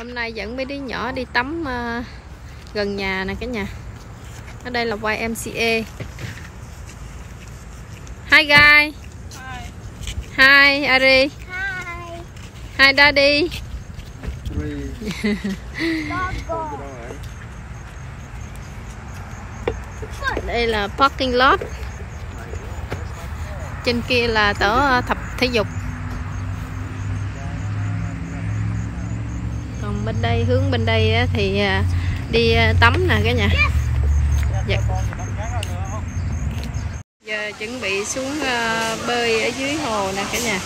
Hôm nay dẫn mấy đứa nhỏ đi tắm ờ, gần nhà nè cả nhà. Ở đây là YMCA. Hi guys. Hi Ari. Hi. Hi Daddy. Đây là parking lot. Trên kia là tổ tập thể dục. Bên đây hướng bên đây thì ờ, đi ờ, tắm nè cả nhà. Dạ. Giờ chuẩn bị xuống ờ, bơi ở dưới hồ nè cả nhà.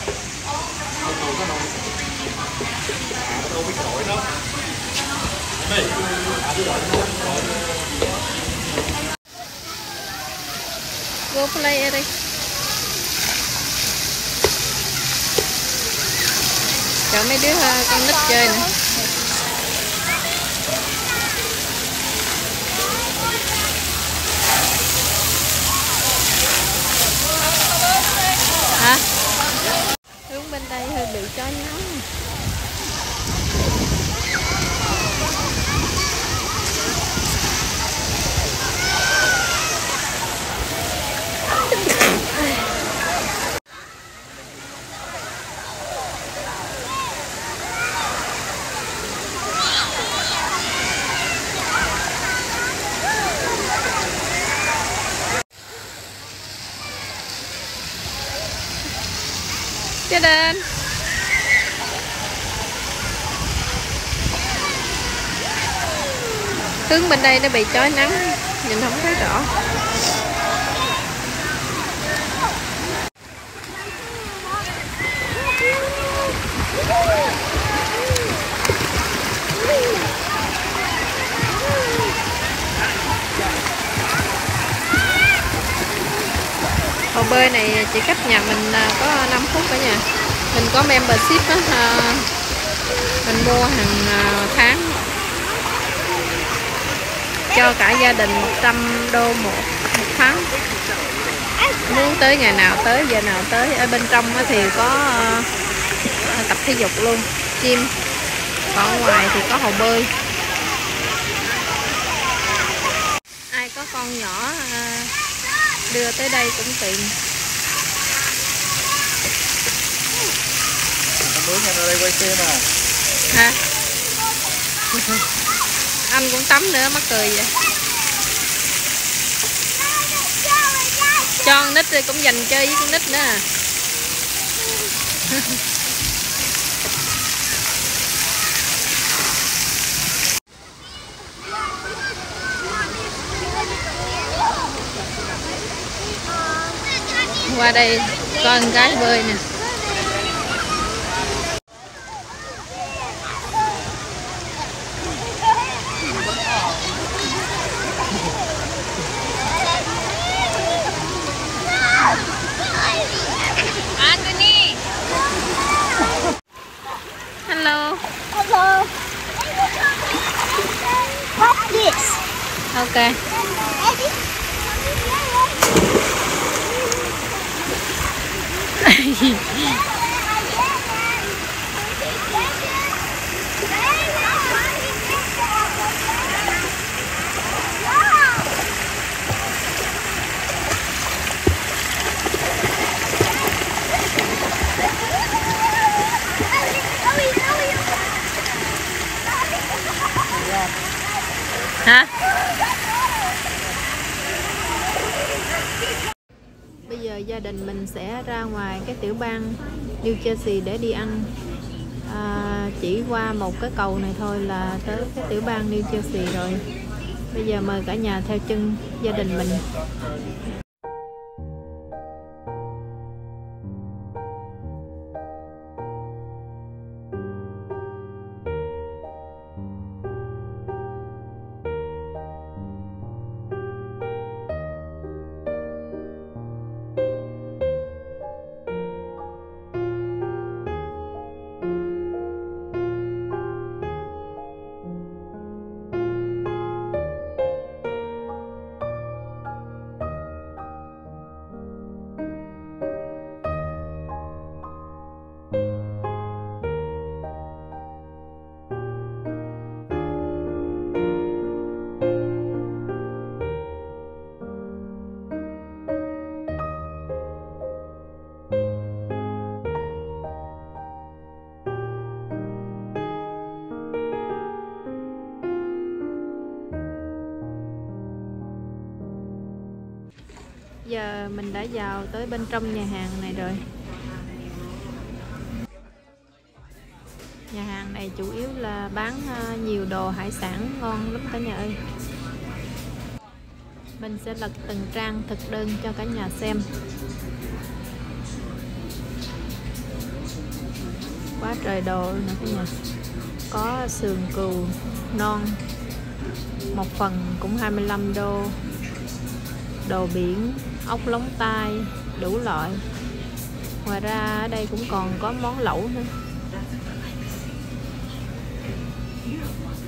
Go play ở đây. Cho mấy đứa con nít chơi nè. Hả? Hướng bên đây hơi bị chó nóng. Cho đến. Hướng bên đây nó bị chói nắng, nhìn không thấy rõ. Bơi này chỉ cách nhà mình à, có 5 phút cả nhà. Mình có membership á, à, mình mua hàng à, tháng cho cả gia đình 100 đô một, một tháng. Muốn tới ngày nào tới, giờ nào tới. Ở bên trong thì có tập thể dục luôn, chim Còn ngoài thì có hồ bơi. Ai có con nhỏ đưa tới đây cũng tiện. Muốn anh ở đây quay xe à hả? Anh cũng tắm nữa, mắc cười vậy. Cho con nít cũng dành chơi với con nít nữa à. qua đây con gái bơi nè. Anthony hello. Hello. What's this? okay hả bây giờ gia đình mình sẽ ra ngoài cái tiểu bang New Jersey để đi ăn. À, chỉ qua một cái cầu này thôi là tới cái tiểu bang New Jersey rồi. Bây giờ mời cả nhà theo chân gia đình mình. Giờ mình đã vào tới bên trong nhà hàng này rồi. Nhà hàng này chủ yếu là bán ờ, nhiều đồ hải sản ngon lắm cả nhà ơi. Mình sẽ lật từng trang thực đơn cho cả nhà xem. Quá trời đồ nữa cả nhà. Có sườn cừu non, một phần cũng 25 đô. Đồ biển ốc lóng tai, đủ loại. Ngoài ra ở đây cũng còn có món lẩu nữa.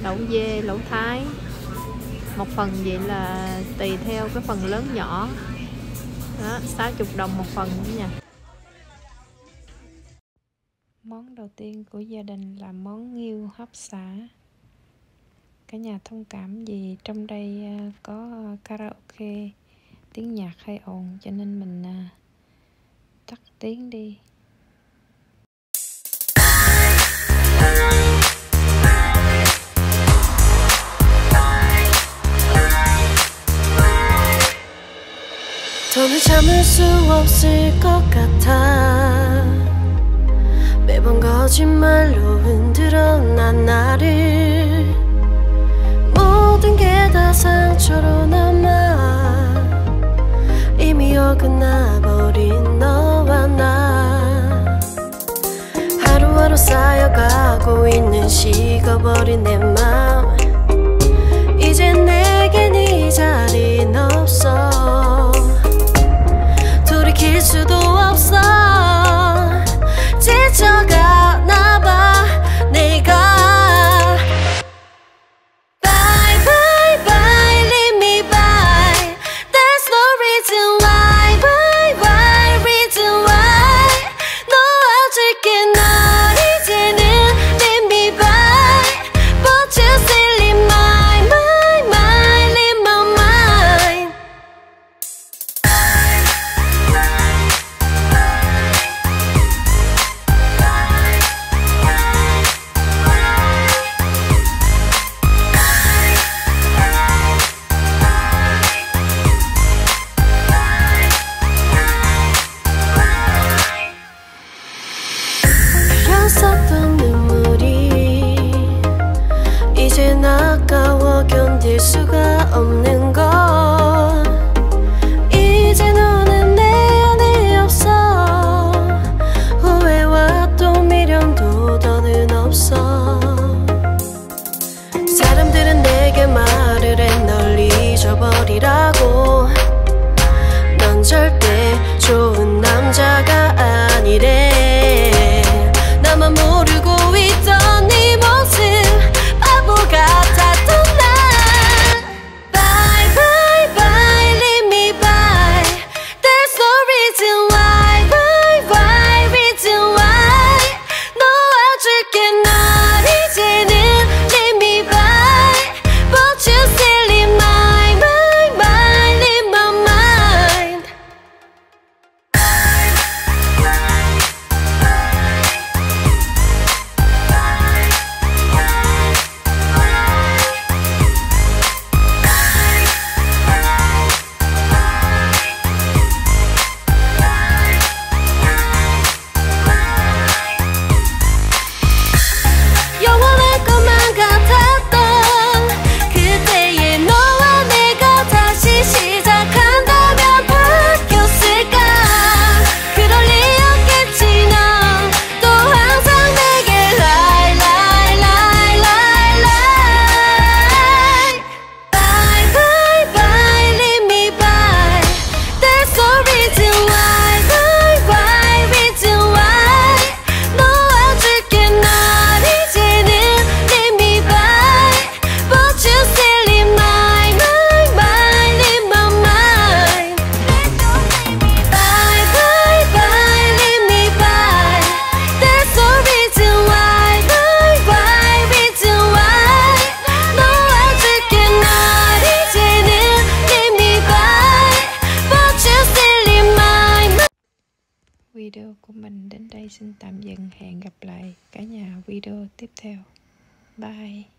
Lẩu dê, lẩu thái. Một phần vậy là tùy theo cái phần lớn nhỏ. Đó 60 đồng một phần nữa nha. Món đầu tiên của gia đình là món nghiêu hấp xả. Cả nhà thông cảm vì trong đây ờ, có ờ, karaoke. Tiếng nhạc hay ồn cho nên mình à, tắt tiếng đi 더는 참을 수 없을 것 같아 매번 거짓말로 흔들어 난 나를 모든 게 다 상처로 이미 어긋나버린 너와 나. 하루하루 쌓여가고 있는 식어버린 내맘이 Go. Đây xin tạm dừng. Hẹn gặp lại cả nhà video tiếp theo. Bye.